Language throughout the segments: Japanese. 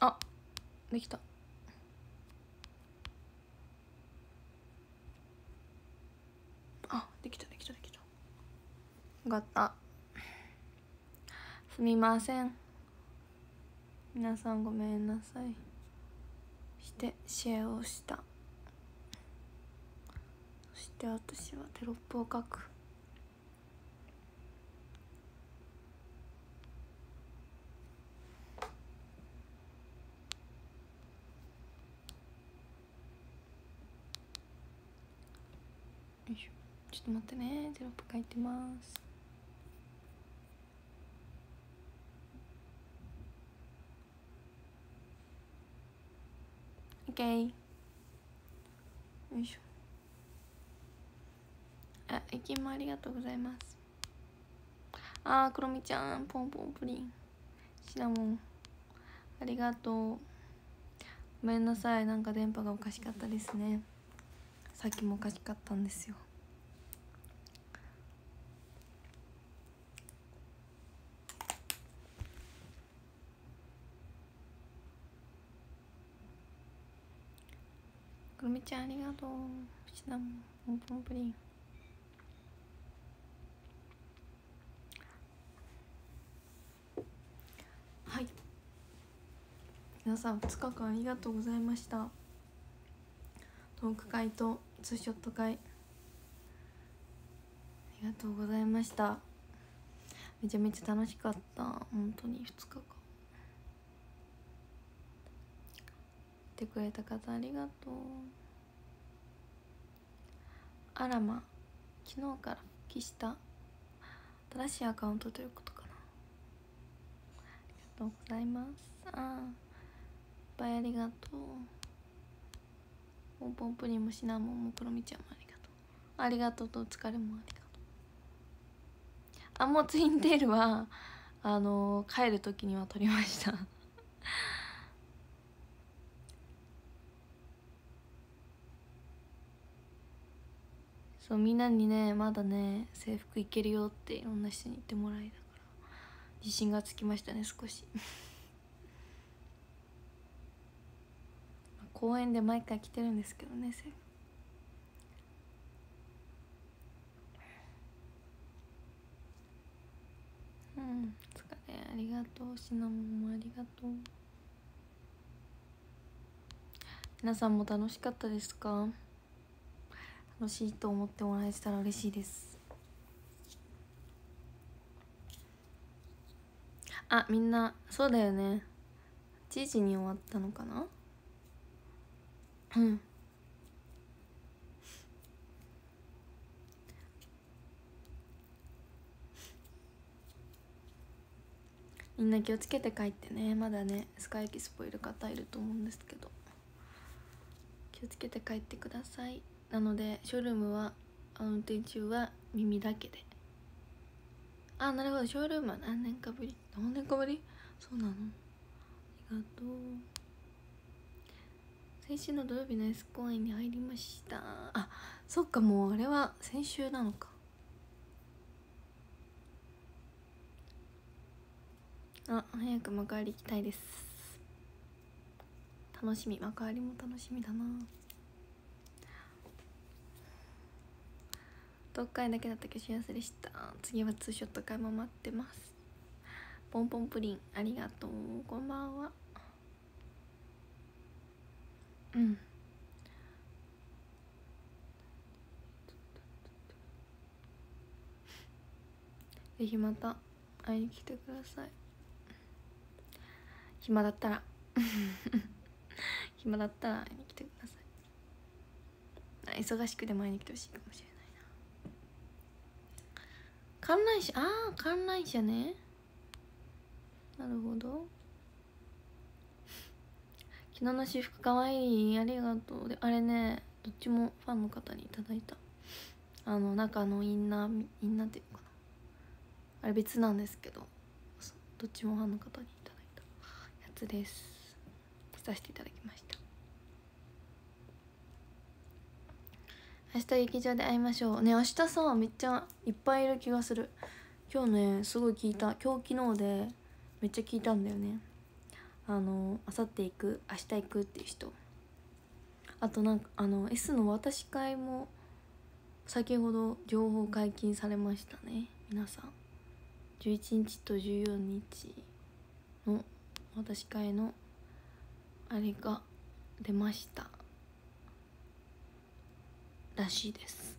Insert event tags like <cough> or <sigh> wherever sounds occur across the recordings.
あできた。あできたできたできた。よかった。すみません。皆さんごめんなさい。してシェアをした。そして私はテロップを書くよいしょちょっと待ってね。テロップ書いてます。オッケーよいしょ。あいきもありがとうございます。あークロミちゃん。ポンポンプリン。シナモン。ありがとう。ごめんなさい。なんか電波がおかしかったですね。さっきもおかしかったんですよ。くるみちゃんありがとう。シナモンポンポンプリン。はい。皆さん2日間ありがとうございました。トーク会とツーショット会。ありがとうございました。めちゃめちゃ楽しかった。本当に2日間。来てくれた方ありがとう。あらま昨日から復帰した新しいアカウントということかな。ありがとうございます。ああいっぱいありがとう。ポンポンプリンもシナモンもクロミちゃんもありがとう。ありがとうとお疲れもありがとう。あもうツインテールはあのー、帰る時には撮りました。そうみんなにねまだね制服いけるよっていろんな人に言ってもらいだから自信がつきましたね少し。<laughs> 公園で毎回着てるんですけどね制服。うん疲れありがとうシナモンもありがとう。皆さんも楽しかったですか？楽しいと思ってもらえてたら嬉しいです。あみんなそうだよね。8時に終わったのかな？うん。みんな気をつけて帰ってね。まだねスカイキスポいる方いると思うんですけど。気をつけて帰ってください。なのでショールームは運転中は耳だけで。あなるほど。ショールームは何年かぶり？何年かぶり？そうなの。ありがとう。先週の土曜日の S 公演に入りました。あそっかもうあれは先週なのか。あ早く幕張行きたいです。楽しみ。幕張も楽しみだな。東海だけだったけど幸せでした。次はツーショット会も待ってます。ポンポンプリンありがとう。こんばんは。うん。ぜひまた会いに来てください。暇だったら。<laughs> 暇だったら会いに来てください。忙しくでも会いに来てほしいかもしれない。観覧車ああ観覧車ね。なるほど。昨日の私服かわいい。ありがとう。であれねどっちもファンの方にいただいた。あの中のインナーインナーっていうかな。あれ別なんですけどどっちもファンの方にいただいたやつです。させていただきました。明日劇場で会いましょう。ね明日さめっちゃいっぱいいる気がする。今日ねすごい聞いた。今日昨日でめっちゃ聞いたんだよね。あのあさって行く明日行くっていう人。あとなんかあの S の私会も先ほど情報解禁されましたね。皆さん。11日と14日の私会のあれが出ました。らしいです。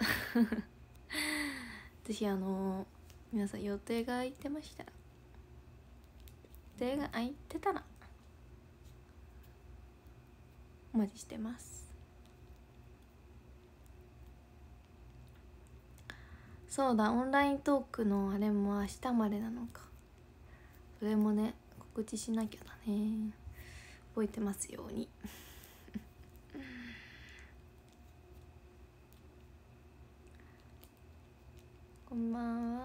<laughs> ぜひあの皆さん予定が空いてました。ら予定が空いてたらお待ちしてます。そうだオンライントークのあれも明日までなのか。それもね告知しなきゃだね。覚えてますように。んばん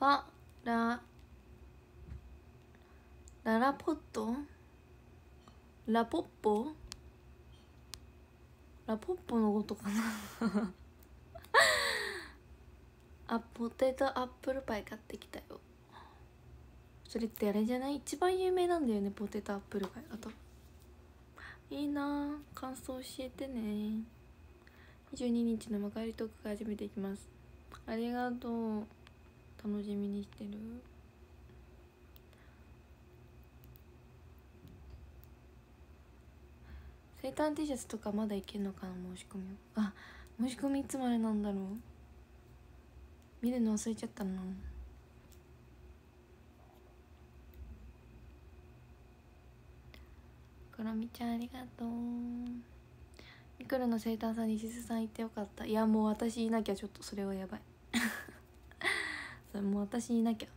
はあラララポット？ラポッポ？ラポッポのことかな？<laughs> あポテトアップルパイ買ってきたよ。それってあれじゃない？一番有名なんだよねポテトアップルパイあと。いいな感想教えてね。22日の幕張トークが初めて行きます。ありがとう。楽しみにしてる。生誕 T シャツとかまだいけるのかな申し込み。あ申し込みいつまでなんだろう。見るの忘れちゃったな。クロミちゃんありがとう。ミクルの生誕さんにしずさんいてよかった。いやもう私いなきゃちょっとそれはやばい。<laughs> それもう私いなきゃ。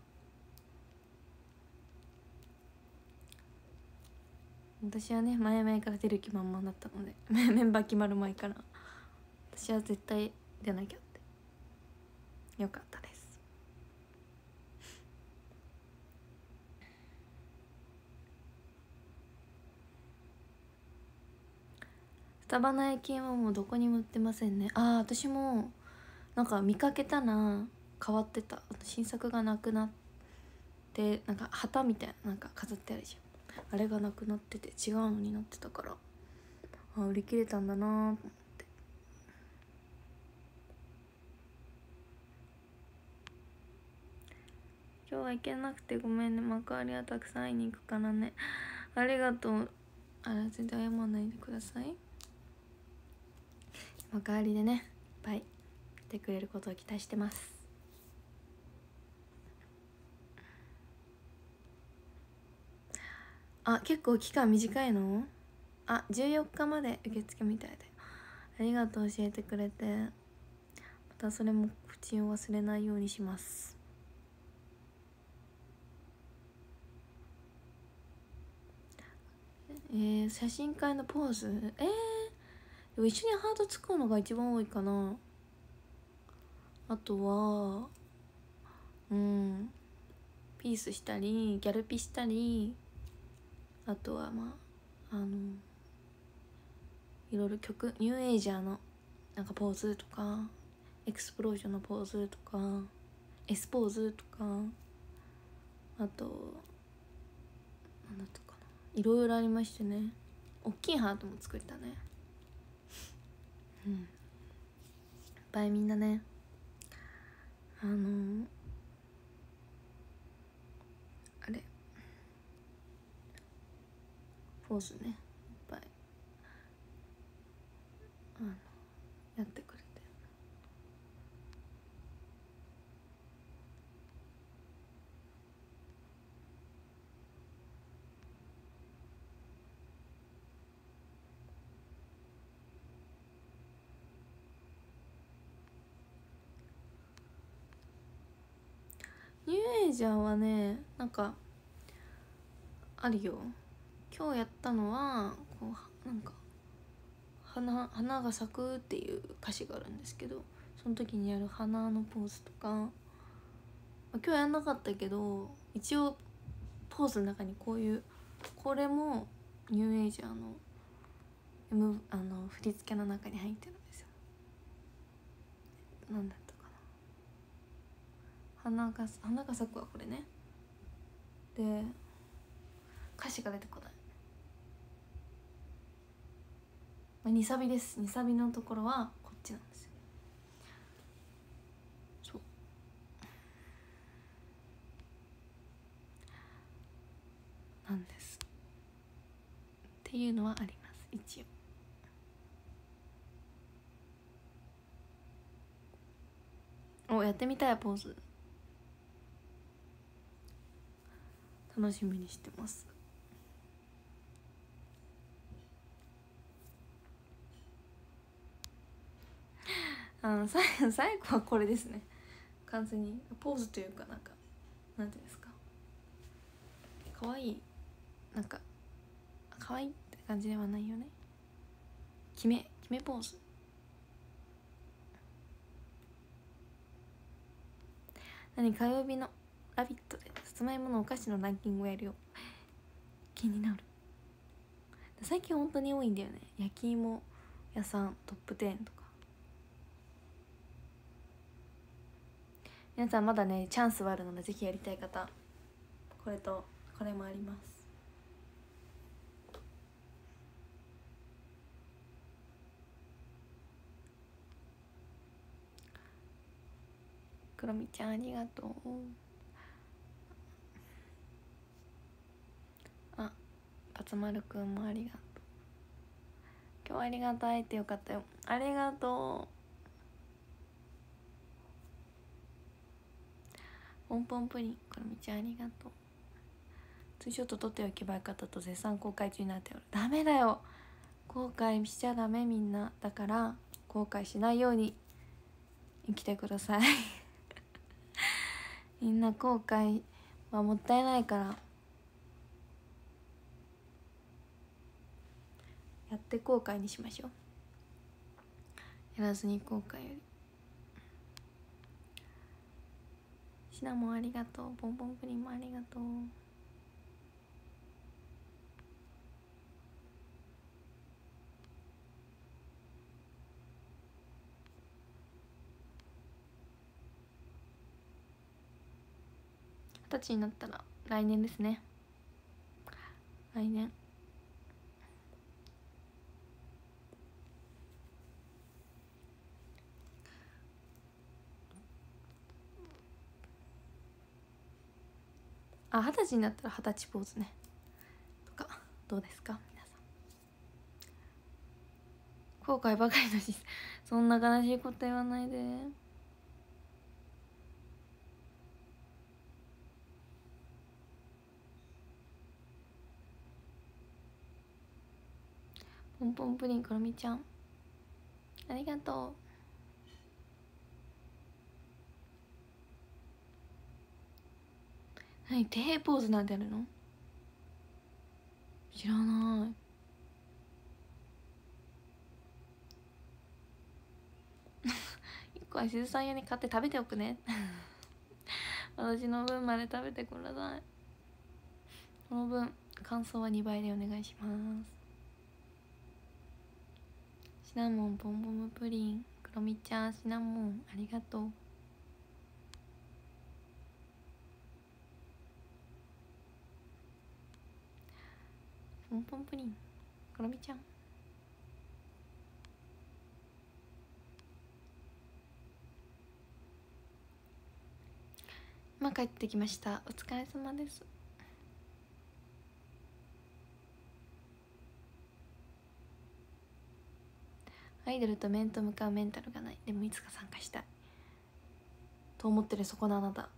私はね前々から出る気満々だったので <laughs> メンバー決まる前から私は絶対出なきゃって。よかったです。スタバの駅はもうどこにも売ってませんね。ああ私もなんか見かけたな変わってた。新作がなくなってなんか旗みたいななんか飾ってあるじゃん。あれがなくなってて違うのになってたからあ売り切れたんだなと思って。今日は行けなくてごめんね。幕張はたくさん会いに行くからね。ありがとう。あら全然謝らないでください。幕張でねいっぱい来てくれることを期待してます。あ結構期間短いの？あ14日まで受付みたいで。ありがとう教えてくれて。またそれも口を忘れないようにします。えー、写真会のポーズ？えー、でも一緒にハート作るのが一番多いかな。あとはうん。ピースしたりギャルピしたり。あとはまああのいろいろ曲ニューエイジャーのなんかポーズとかエクスプロージョンのポーズとかエスポーズとかあと何だったかな。いろいろありましてね。大きいハートも作ったね。うん。いっぱいみんなねあのポーズね。いっぱい。あのやってくれてニューエイジャーはねなんかあるよ。今日やったのはこうなんか花花が咲くっていう歌詞があるんですけどその時にやる花のポーズとか、まあ、今日やんなかったけど一応ポーズの中にこういうこれもニューエイジャーの M あの振り付けの中に入ってるんですよ。何だったかな。花が花が咲くはこれね。で歌詞が出てこないまあ、2サビです。2サビのところはこっちなんですよ。そう。なんです。っていうのはあります。一応。おやってみたいポーズ。楽しみにしてます。あの最後最後はこれですね。完全にポーズというかなんかなんていうんですか。可愛いなんか可愛いって感じではないよね。決め決めポーズ。何火曜日の「ラビット!」でさつまいものお菓子のランキングをやるよ。気になる。最近本当に多いんだよね。焼き芋屋さんトップ10とか。皆さんまだねチャンスはあるのでぜひやりたい方これとこれもあります。クロミちゃんありがとう。あパツマルくんもありがとう。今日はありがとう会えてよかったよ。ありがとう。ポンポンプリンこの道ありがとう。ツーショット撮っておけばよかったと絶賛公開中になっておる。ダメだよ。後悔しちゃダメみんな。だから後悔しないように。生きてください。<laughs> みんな後悔はもったいないから。やって後悔にしましょう。やらずに後悔より。シナモンありがとう。ボンボンプリンもありがとう。二十歳になったら来年ですね。来年。あ二十歳になったら二十歳ポーズね。とかどうですか？皆さん。後悔ばかりの人そんな悲しいこと言わないで。ポンポンプリンクロミちゃんありがとう。何手ポーズなんてやるの？知らない。一個はしずさん用に買って食べておくね。私の分まで食べてください。この分感想は2倍でお願いします。シナモンポンポムプリンクロミちゃんシナモンありがとう。ポンポンプリン。クロミちゃん。今帰ってきました。お疲れ様です。アイドルと面と向かうメンタルがない。でもいつか参加したい。と思ってるそこのあなた。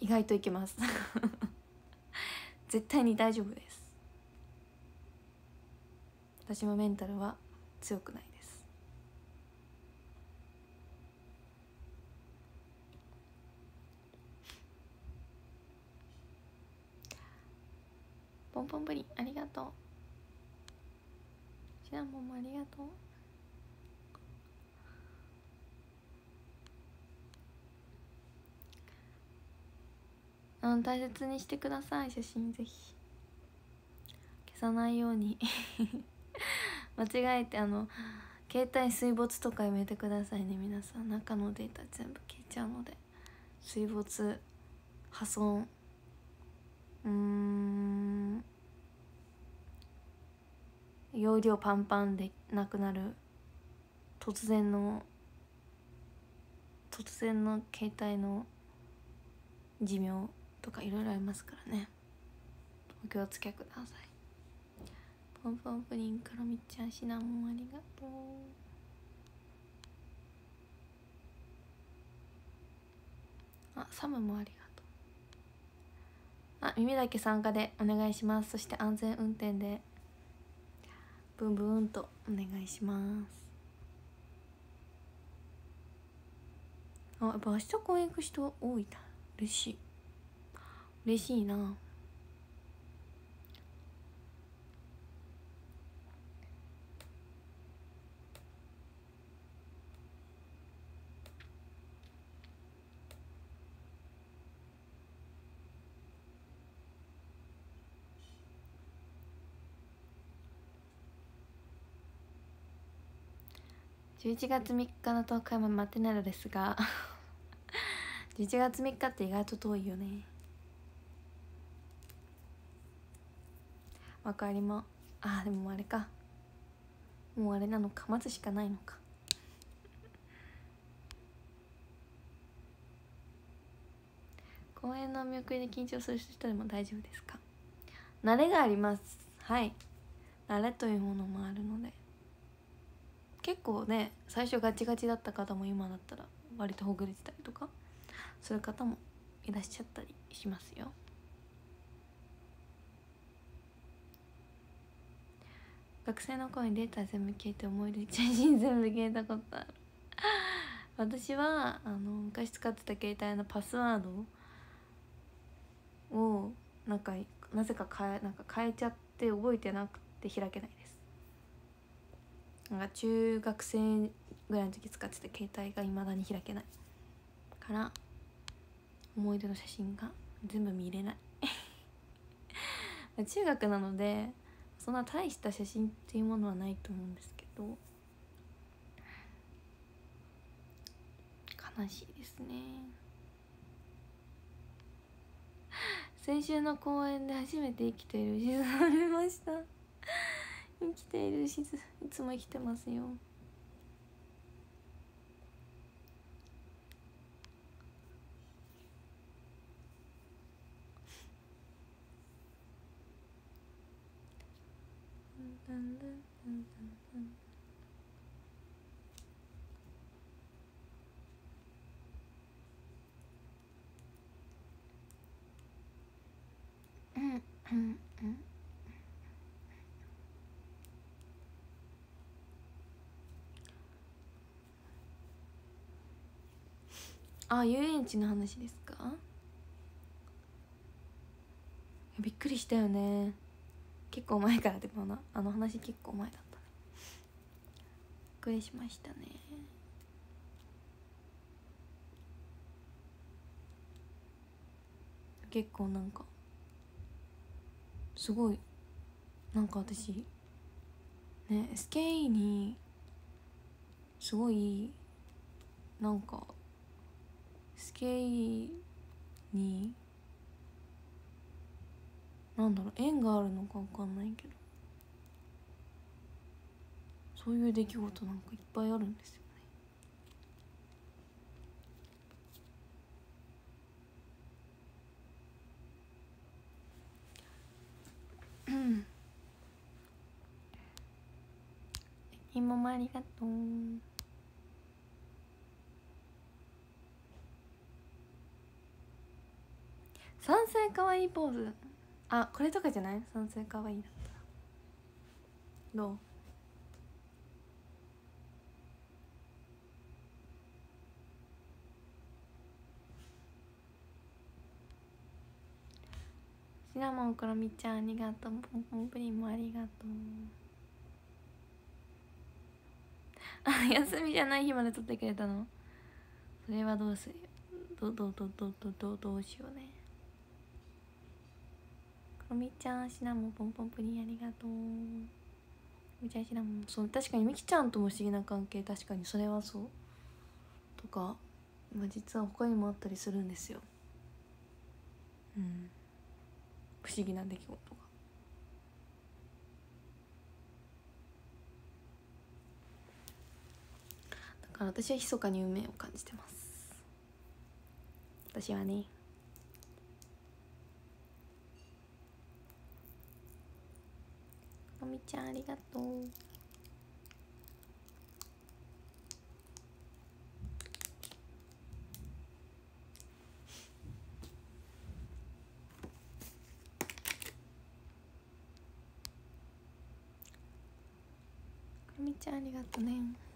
意外といけます。<laughs> 絶対に大丈夫です。私もメンタルは強くないです。ポンポンプリンありがとう。シナモンもありがとう。うん大切にしてください写真ぜひ。消さないように。<laughs> 間違えてあの携帯水没とかやめてくださいね皆さん。中のデータ全部消えちゃうので。水没破損。うん。容量パンパンでなくなる。突然の突然の携帯の寿命とかいろいろありますからね。お気をつけください。ポンポンプリンからみちゃんシナモンありがとう。あサムもありがとう。あ耳だけ参加でお願いします。そして安全運転でブンブンとお願いします。あやっぱ明日公園行く人多いな。嬉しい。嬉しいな。11月3日の東海も待ってないのですが <laughs> 11月3日って意外と遠いよね。わかりまあーでもあれか。もうあれなのか。待つしかないのか。公園の見送りで緊張する人でも大丈夫ですか？慣れがあります。はい。慣れというものもあるので。結構ね最初ガチガチだった方も今だったら割とほぐれてたりとかそういう方もいらっしゃったりしますよ。学生の頃にデータ全部消えて思い出写真全部消えたことある。<laughs> 私はあの昔使ってた携帯のパスワードをなんかなぜか変えなんか変えちゃって覚えてなくて開けないで。すなんか中学生ぐらいの時使ってた携帯がいまだに開けない。から思い出の写真が全部見れない。<laughs> 中学なのでそんな大した写真っていうものはないと思うんですけど悲しいですね。先週の公演で初めて生きている牛さん見ました。生きているしずいつも生きてますよ。あ遊園地の話ですか？びっくりしたよね。結構前からでもなあの話結構前だった。ねびっくりしましたね。結構なんかすごいなんか私ね SKE にすごいなんか SKE になんだろう？縁があるのか分かんないけど。そういう出来事なんかいっぱいあるんですよね。うん今もありがとう賛成かわいいポーズ。あこれとかじゃない？賛成かわいいだったどう？シナモンからみちゃんありがとう。ポンポンプリンもありがとう。あ休みじゃない日まで撮ってくれたの？それはどうする？どどどどどどどうしようね。こみちゃんシナモンポンポンプリンありがとう。みちゃんシナモン。そう確かにみきちゃんとも不思議な関係確かにそれはそう。とか、まあ、実は他にもあったりするんですよ。うん。不思議な出来事が。だから私は密かに運命を感じてます。私はね。こみちゃんありがとう。こみちゃんありがとね。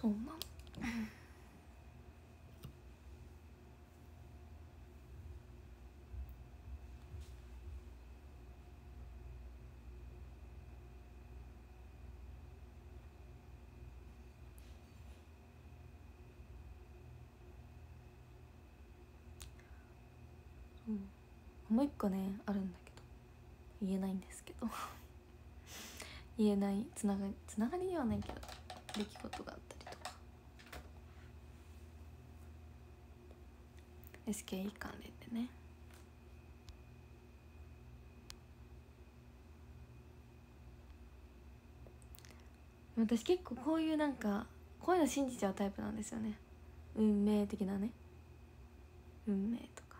そうなん。もう一個ねあるんだけど。言えないんですけど。<laughs> 言えない。つながりつながりではないけど。出来事があったりとか SKE 関連でね。私結構こういうなんかこういうの信じちゃうタイプなんですよね。運命的なね。運命とか。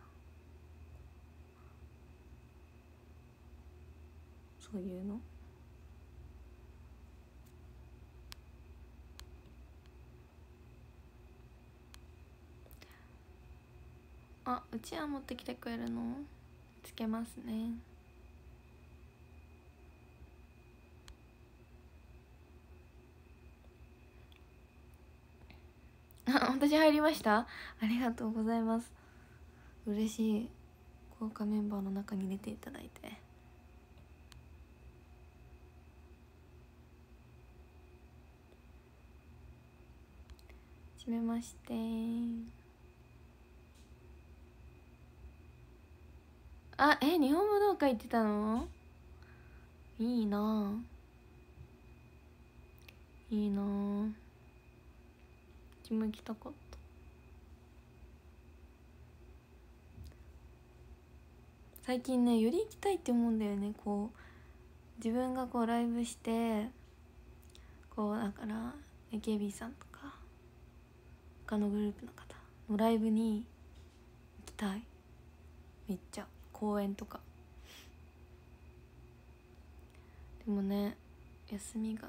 そういうの。あうちわ持ってきてくれるの？つけますね。あ私入りました？ありがとうございます。嬉しい。豪華メンバーの中に入れていただいて。はじめまして。あえ日本武道館行ってたの？いいな。いいな。うちも行きたかった。最近ねより行きたいって思うんだよね。こう自分がこうライブしてこうだから AKB さんとか他のグループの方のライブに行きたい。めっちゃ。公園とか。でもね休みが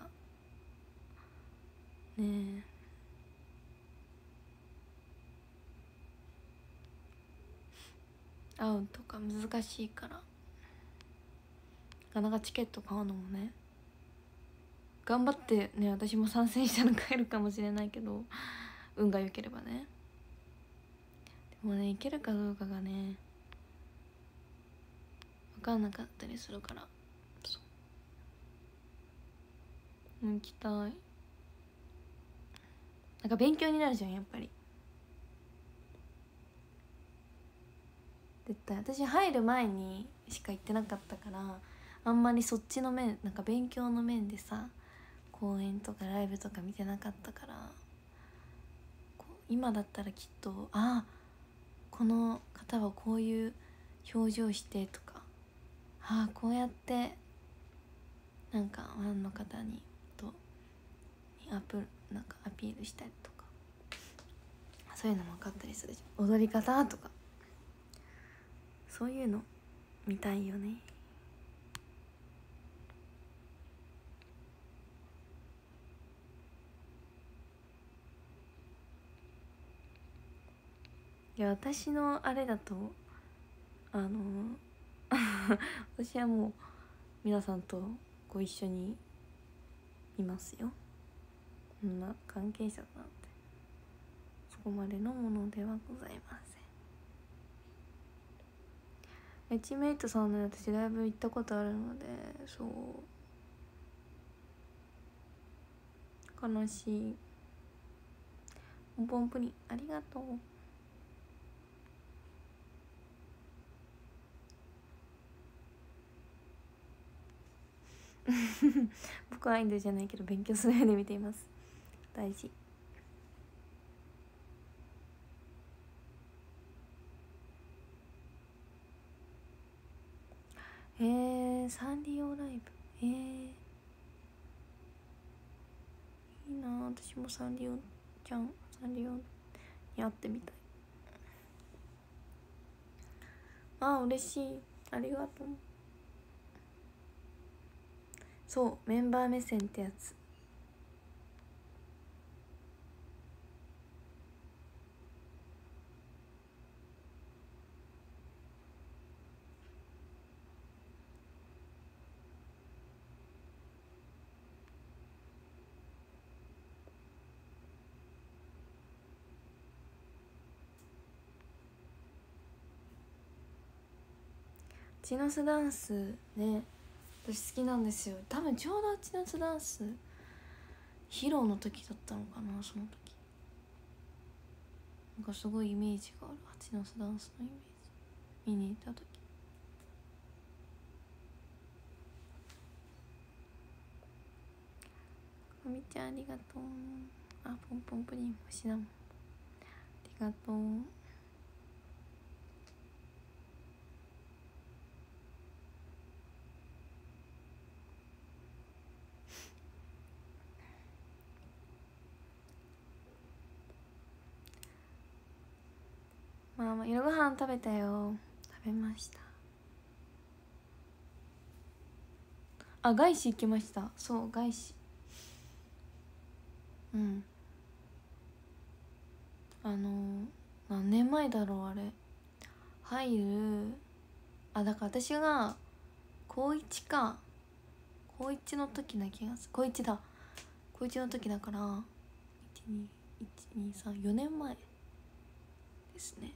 ねえ。会うとか難しいから。なかなかチケット買うのもね。頑張ってね私も参戦したら買えるかもしれないけど運が良ければね。でもね行けるかどうかがねかんなかったりするから。そう。行きたい。なんか勉強になるじゃんやっぱり。絶対。私入る前にしか行ってなかったからあんまりそっちの面なんか勉強の面でさ公演とかライブとか見てなかったから今だったらきっとあこの方はこういう表情してとかあこうやってなんかファンの方にとアプなんかアピールしたりとかそういうのも分かったりするじゃん。踊り方とか。そういうの見たいよね。いや私のあれだとあの <laughs> 私はもう皆さんとご一緒にいますよ。こんな関係者なんて。そこまでのものではございません。エチメイトさんの私ライブ行ったことあるのでそう。悲しい。ポンポンプリンありがとう。<laughs> 僕はアイドルじゃないけど勉強するように見ています。大事。えー、サンリオライブ。えー、いいな私もサンリオちゃん。サンリオに会ってみたい。あー嬉しい。ありがとう。そうメンバー目線ってやつ。チノスダンスね。私好きなんですよ。多分ちょうどチノスダンス披露の時だったのかなその時。なんかすごいイメージがある。チノスダンスのイメージ。見に行った時。みちゃんありがとう。あポンポンプリン星だも。んありがとう。まあまあ夜ご飯食べたよ。食べました。あ外資行きました。そう外資。うん。あの何年前だろうあれ。入る。あだから私が高1か。高1の時な気がする。高1だ。高1の時だから12124年前ですね。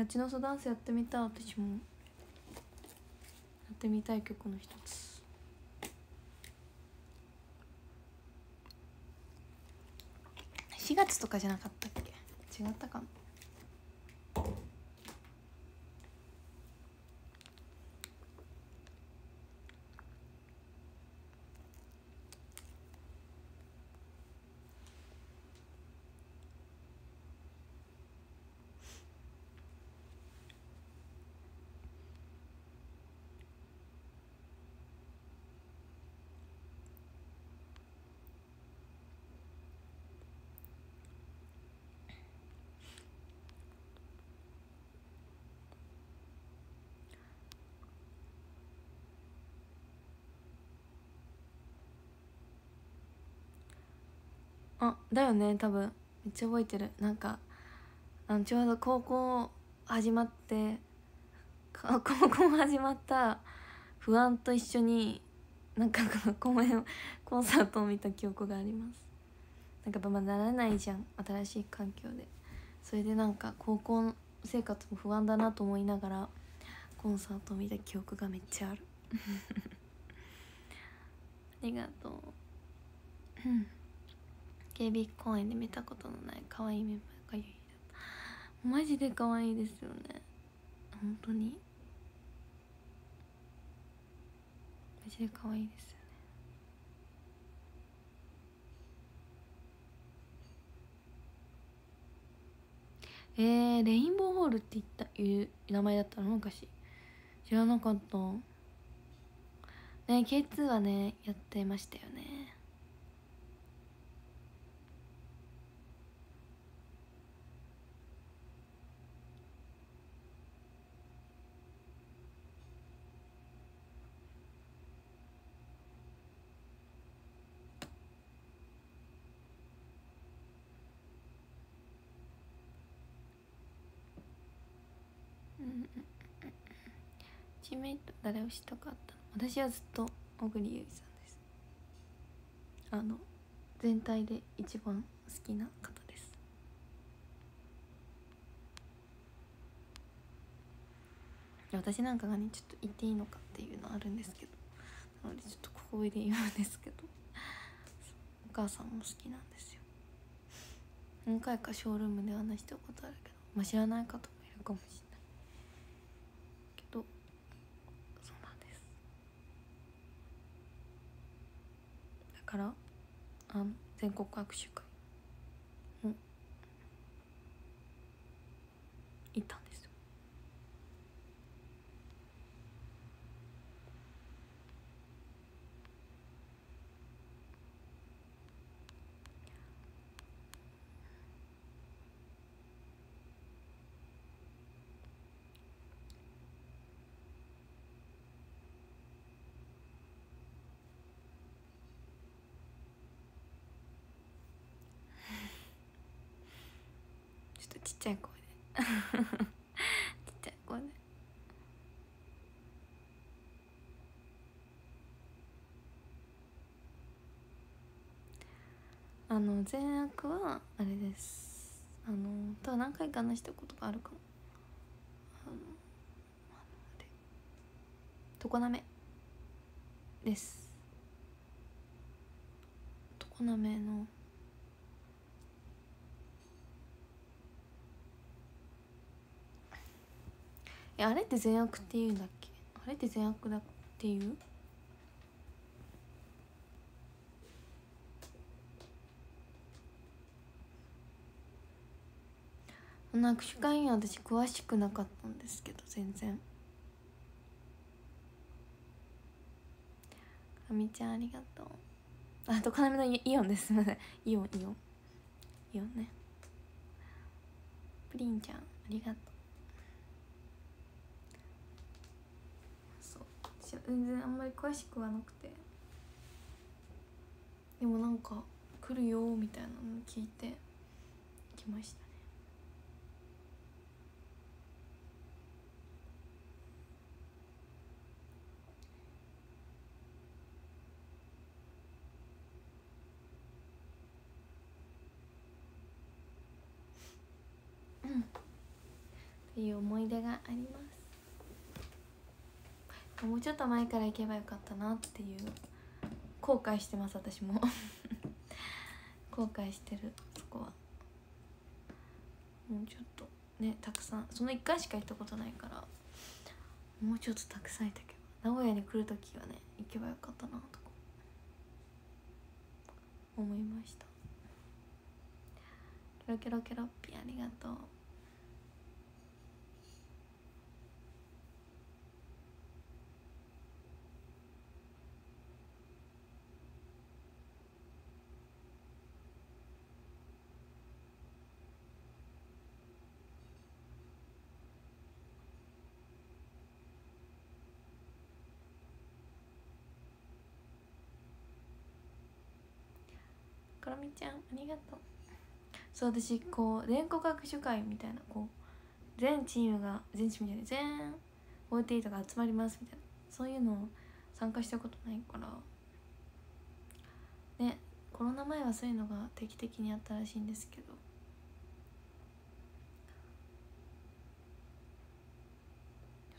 やちのそダンスやってみた。私もやってみたい曲の一つ。4月とかじゃなかったっけ？違ったかなあだよね多分。めっちゃ覚えてる。なんかあのちょうど高校始まって高校始まった不安と一緒になんかこの公演コンサートを見た記憶があります。なんかやっぱならないじゃん新しい環境で。それでなんか高校生活も不安だなと思いながらコンサートを見た記憶がめっちゃある。<laughs> ありがとう。警備公園で見たことのない可愛いメンバーがゆいだマジで可愛いですよね。本当に？マジで可愛いですよね。えー、レインボーホールって言ったいう名前だったの昔。知らなかった。ね K2 はねやってましたよねうんうんうんチームメイト誰をしたかった私はずっと小栗有以さんです。あの全体で一番好きな方です。私なんかがねちょっと言っていいのかっていうのあるんですけど。なのでちょっとここで言うんですけど。お母さんも好きなんですよ。何回かショールームで話したことあるけど、まあ、知らない方もいるかもしれないけどそうなんですだからあの全国握手会も行ったんですよちっちゃい声でちっちゃい声で。あの善悪はあれです。あの多分何回か話したことがあるかも。あのあれ。常滑です。常滑のえあれって善悪っていうんだっけ？あれって善悪だっていう？なんか握手会には私詳しくなかったんですけど全然。かみちゃんありがとう。あと要のイイオンです。すみません。イオンイオン。イオンね。プリンちゃんありがとうそう私は全然あんまり詳しくはなくて。でもなんか来るよみたいなの聞いて来ましたね。っていう思い出があります。もうちょっと前から行けばよかったなっていう後悔してます私も。<laughs> 後悔してるそこは。もうちょっとねたくさん。その1回しか行ったことないから。もうちょっとたくさんいたけど名古屋に来る時はね行けばよかったなとか思いました。ケロケロケロッピありがとう。ろみちゃんありがとう。そう私こう全国握手会みたいなこう全チームが全チームじゃない全 OT とか集まりますみたいなそういうのを参加したことないからねコロナ前はそういうのが定期的にあったらしいんですけど。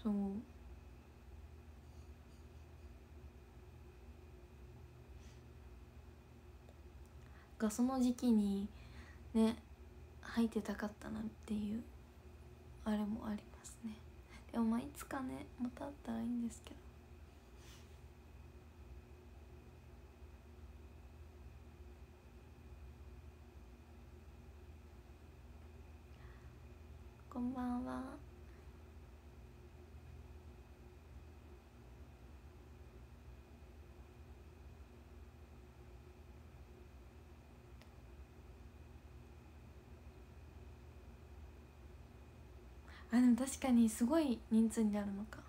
そう。がその時期にね入ってたかったなっていうあれもありますね。でもまあいつかねまたあったらいいんですけど。こんばんは。あでも確かにすごい人数になるのか。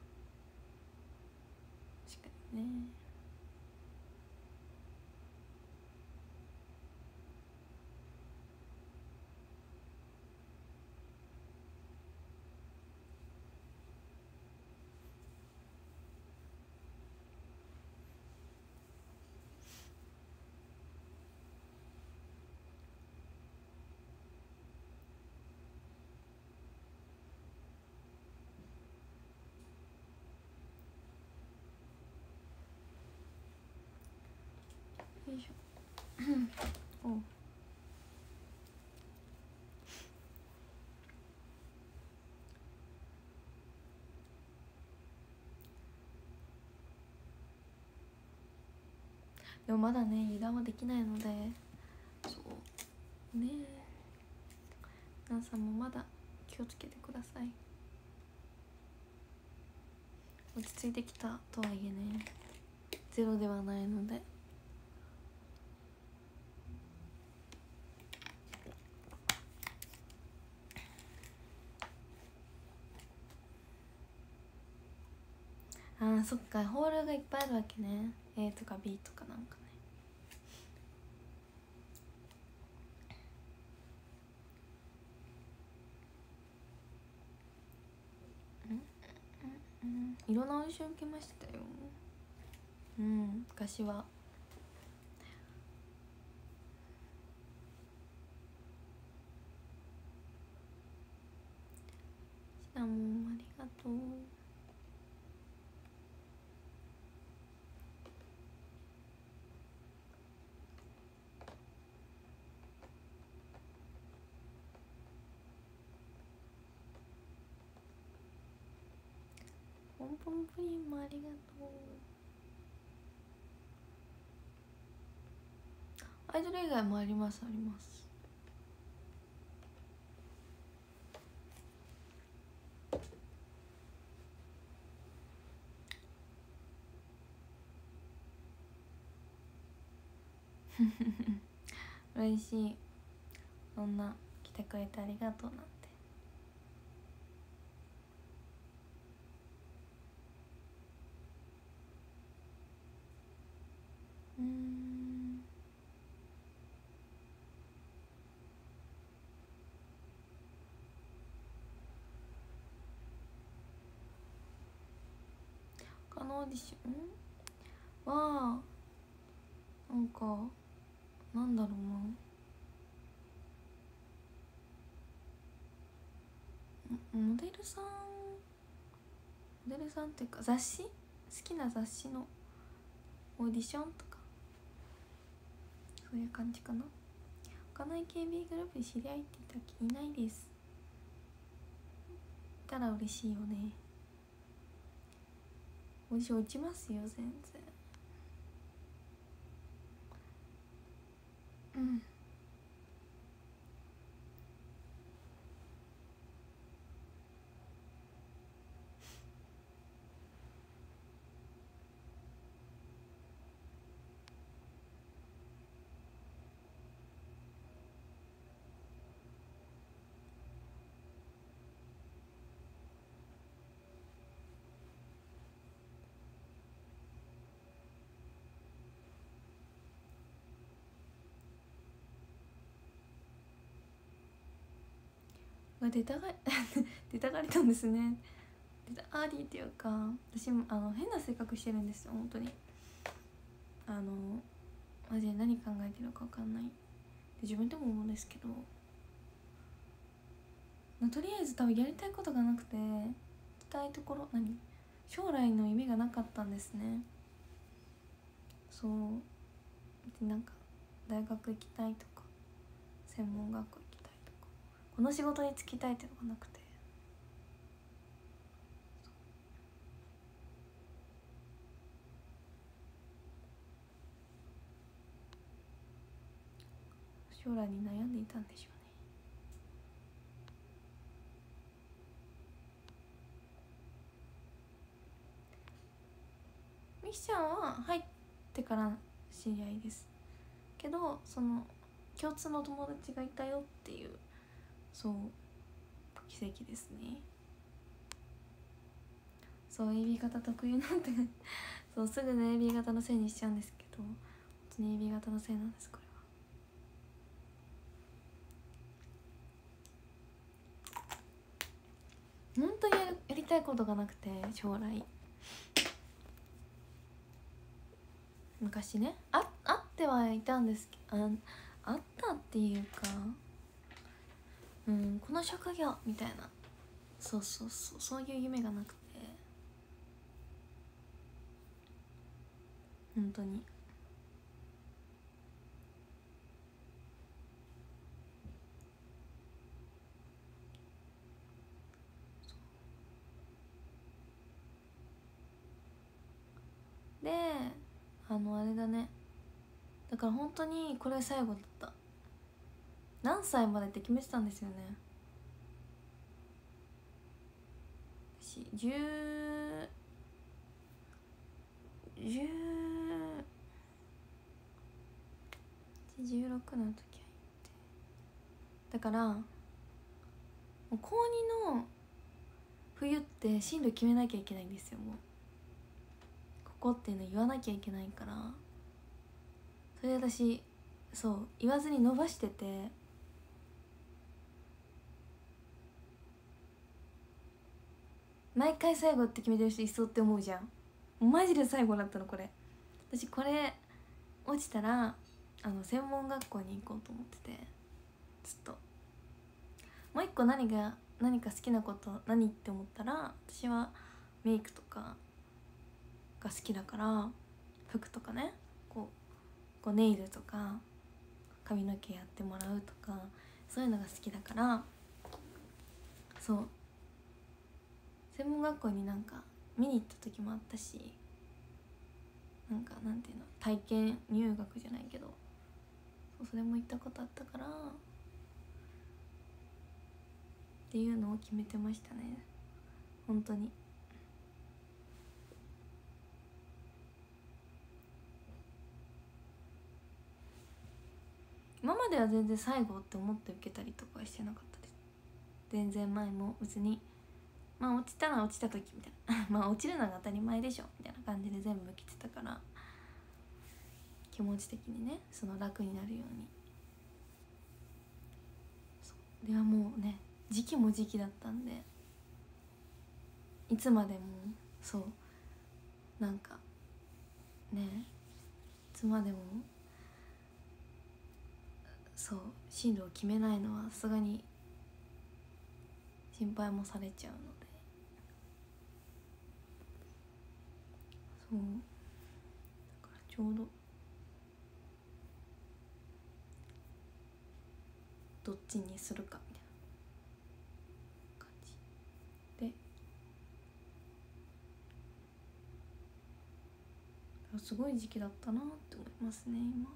確かにね。おでもまだね油断はできないので。そう。ねえ。皆さんもまだ気をつけてください。落ち着いてきたとはいえねゼロではないのであーそっか。ホールがいっぱいあるわけね。A とか B とかなんかね。うん？いろん？なオーディション受けましたよ。うん。昔は。シナモンありがとうンポンプリンもありがとう。アイドル以外もありますあります。<laughs> 嬉しい。そんな来てくれてありがとうな。うん他のオーディション？はなんかなんだろうな。モデルさん。モデルさんっていうか雑誌？好きな雑誌のオーディションとか？そういう感じかな。他の AKB グループで知り合いって言ったらいないです。いたら嬉しいよね。オーディション落ちますよ全然。うん。まあ出たが <laughs> 出たがりなんですね。出たがりっていうか私もあの変な性格してるんですよ本当に。あのマジで何考えてるのか分かんない。で自分でも思うんですけど。まあとりあえず多分やりたいことがなくて行きたいところ何？将来の夢がなかったんですね。そう。でなんか大学行きたいとか専門学校この仕事に就きたいっていうのがなくて。将来に悩んでいたんでしょうね。ミキちゃんは入ってから知り合いです。けどその共通の友達がいたよっていうそう奇跡ですね。そう AB 型特有なんて。<laughs> そうすぐね AB 型のせいにしちゃうんですけど本当に AB 型のせいなんですこれは。本当にややりたいことがなくて将来。昔ねああってはいたんですけどああったっていうかうんこの職業みたいな。そうそうそう。そういう夢がなくて。本当に。であのあれだね。だから本当にこれ最後だった。何歳までって決めてたんですよね？私10 10 16の時入って。だから高2の冬って進路決めなきゃいけないんですよもう。ここっていうの言わなきゃいけないから。それで私そう言わずに伸ばしてて。毎回最後って決めてる人いそうって思うじゃん。マジで最後だったのこれ。私これ落ちたらあの専門学校に行こうと思ってて。ずっと。もう一個何が何か好きなこと何って思ったら私はメイクとかが好きだから服とかね。こうこうネイルとか髪の毛やってもらうとかそういうのが好きだから。そう。専門学校になんか見に行った時もあったしなんかなんていうの体験入学じゃないけどそうそれも行ったことあったからっていうのを決めてましたね。本当に。今までは全然最後って思って受けたりとかしてなかったです。全然前も別にまあ落ちたら落ちた時みたいな。<laughs> まあ落ちるのが当たり前でしょみたいな感じで全部受けてたから。気持ち的にねその楽になるように。そう。ではもうね時期も時期だったんでいつまでもそう。なんかねいつまでもそう進路を決めないのはさすがに心配もされちゃうのでそうだからちょうどどっちにするかみたいな感じですごい時期だったなって思いますね今。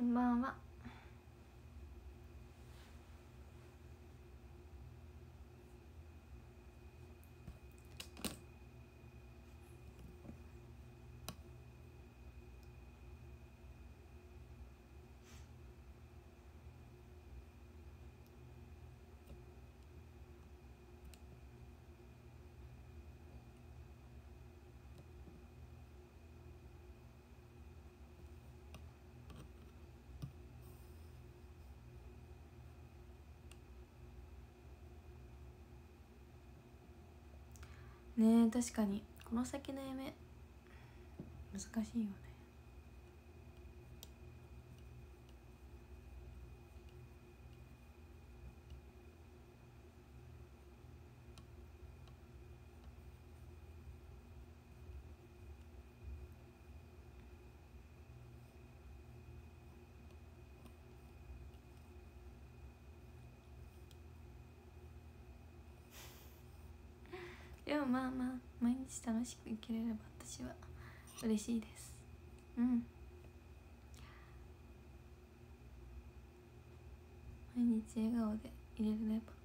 こんばんは。ね確かに。この先の夢難しいよねでもまあまあ毎日楽しく生きれれば私は嬉しいです。うん。毎日笑顔でいれれば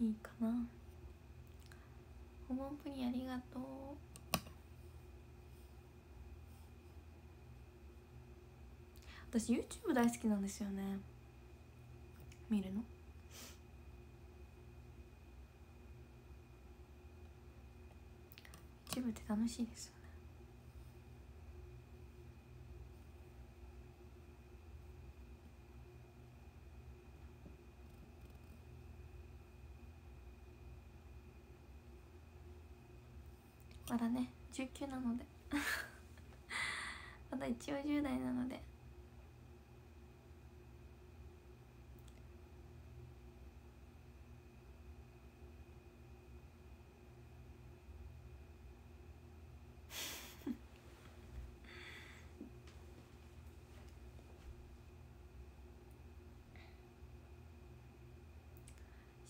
いいかな。お盆プリンありがとう。私 YouTube 大好きなんですよね。見るの？YouTube って楽しいですよね。まだね19なので。<laughs> まだ一応10代なので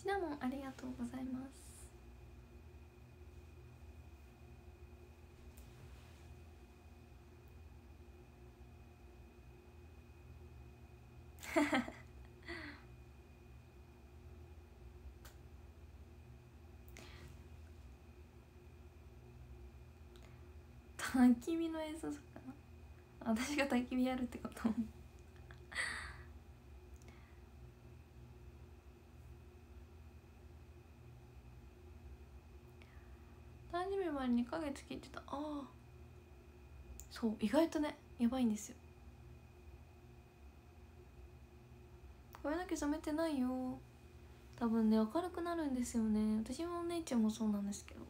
シナモンありがとうございます。<laughs> 焚き火の演奏かな。私が焚き火やるってこと誕生日まで2ヶ月切ってた。ああ。そう意外とねやばいんですよ。髪の毛染めてないよ。多分ね明るくなるんですよね。私もお姉ちゃんもそうなんですけど。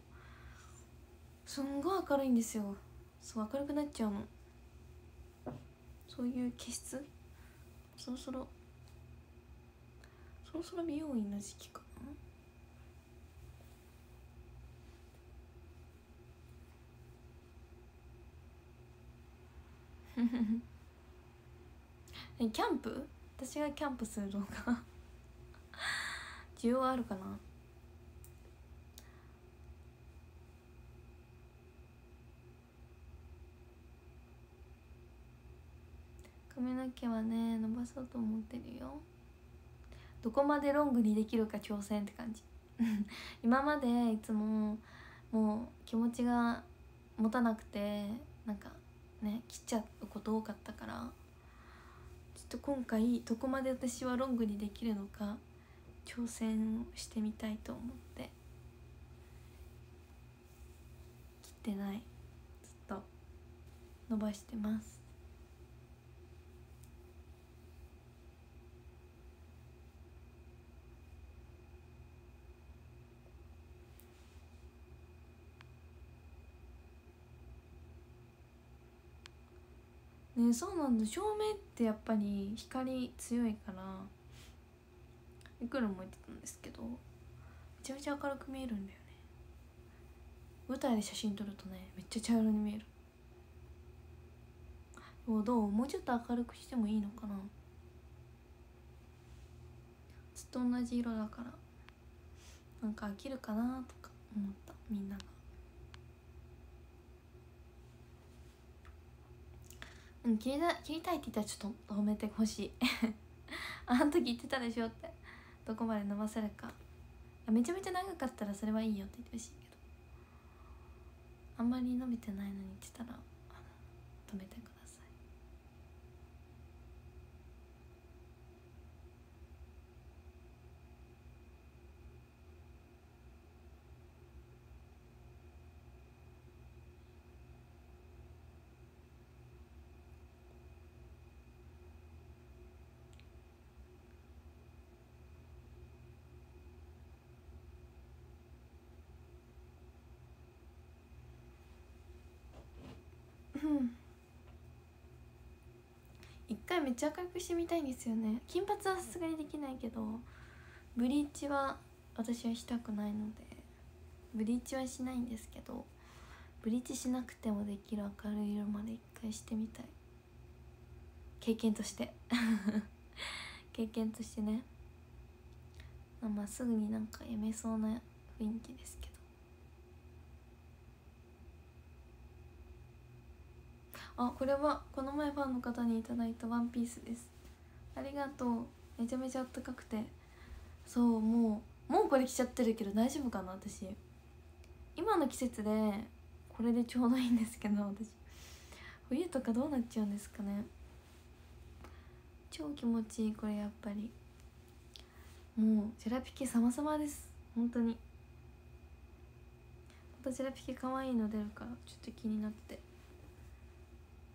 すんごい明るいんですよ。そう明るくなっちゃうの。そういう気質。そろそろ。そろそろ美容院の時期かな <laughs> キャンプ？私がキャンプする動画需要あるかな？髪の毛はね伸ばそうと思ってるよ。どこまでロングにできるか挑戦って感じ。<laughs> 今までいつももう気持ちが持たなくてなんかね切っちゃうこと多かったから。ちょっと今回どこまで私はロングにできるのか挑戦してみたいと思って。切ってない。ずっと伸ばしてます。ねそうなんだ。照明ってやっぱり光強いからいくらも言ってたんですけどめちゃめちゃ明るく見えるんだよね。舞台で写真撮るとねめっちゃ茶色に見える。どうどう？もうちょっと明るくしてもいいのかな？ずっと同じ色だからなんか飽きるかなとか思ったみんなが。うん切りた切りたいって言ったらちょっと止めてほしい。<laughs> あの時言ってたでしょって。どこまで伸ばせるか。めちゃめちゃ長かったらそれはいいよって言ってほしいけど。あんまり伸びてないのに言ってたら止めてくださいうん回めっちゃ明るくしてみたいんですよね。金髪はさすがにできないけどブリーチは私はしたくないのでブリーチはしないんですけどブリーチしなくてもできる明るい色まで一回してみたい。経験として。<laughs> 経験としてね。まあすぐになんかやめそうな雰囲気ですけど。あこれはこの前ファンの方にいただいたワンピースです。ありがとう。めちゃめちゃあったかくて。そうもうもうこれ着ちゃってるけど大丈夫かな私。今の季節でこれでちょうどいいんですけど私。冬とかどうなっちゃうんですかね。超気持ちいいこれやっぱり。もうジェラピケ様々です。本当に。またジェラピケ可愛いの出るからちょっと気になって。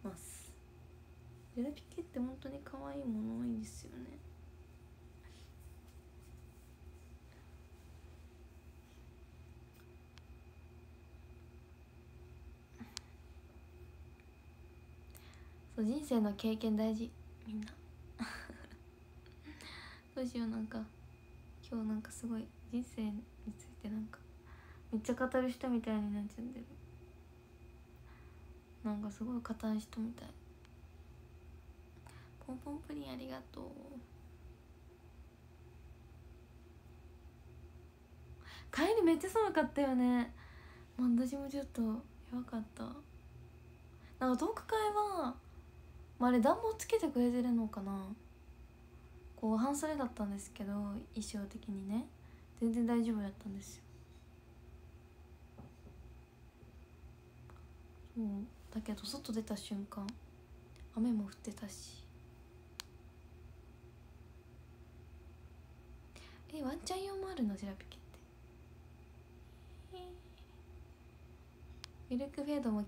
ます。ジェラピケって本当に可愛いもの多いんですよね。そう人生の経験大事。みんな。<laughs> どうしようなんか。今日なんかすごい人生についてなんかめっちゃ語る人みたいになっちゃってるなんかすごい硬い人みたい。ポンポンプリンありがとう。帰りめっちゃ寒かったよね。まあ私もちょっとやばかった。なんかトーク会は、まあ、あれ暖房つけてくれてるのかな。こう半袖だったんですけど衣装的にね。全然大丈夫だったんですよ。そう。だけど外出た瞬間雨も降ってたし。えワンちゃん用もあるの？ジェラピケって。ミルクフェードも